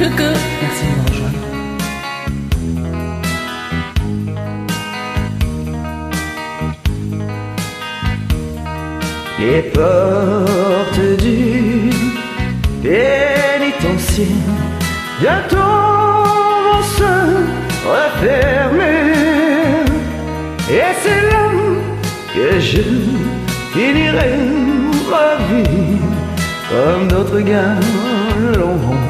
Coucou. Merci de me rejoindre. Les portes du pénitencier bientôt vont se refermer. Et c'est là que je finirai ma vie comme d'autres gars l'ont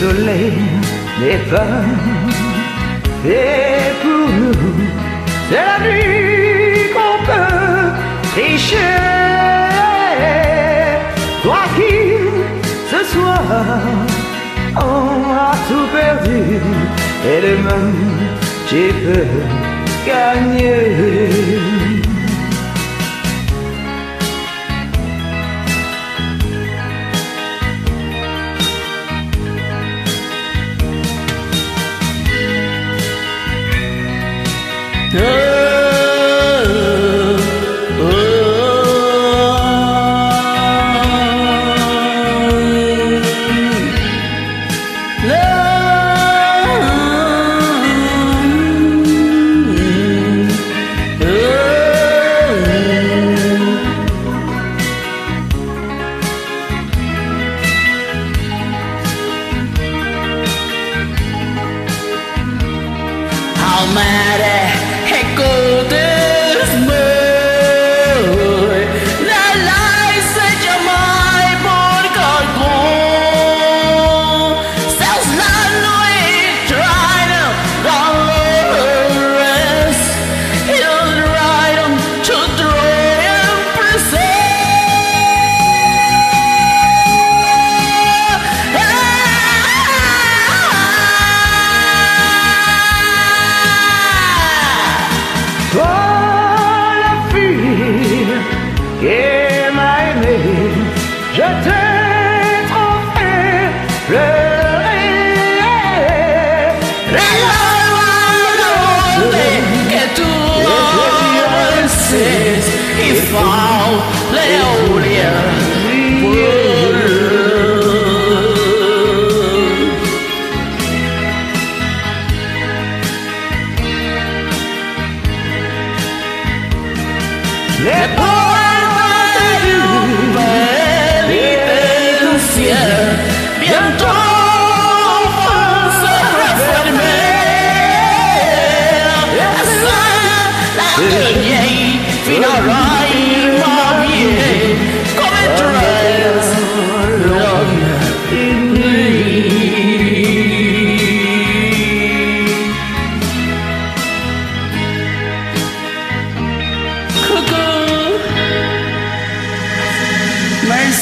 soleil n'est pas fait pour nous. C'est la nuit qu'on peut tricher. Toi qui, ce soir, on a tout perdu. Et demain, tu peux gagner. mad fall Leolia world Le poema de Lucia Bientôt Finalmente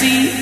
see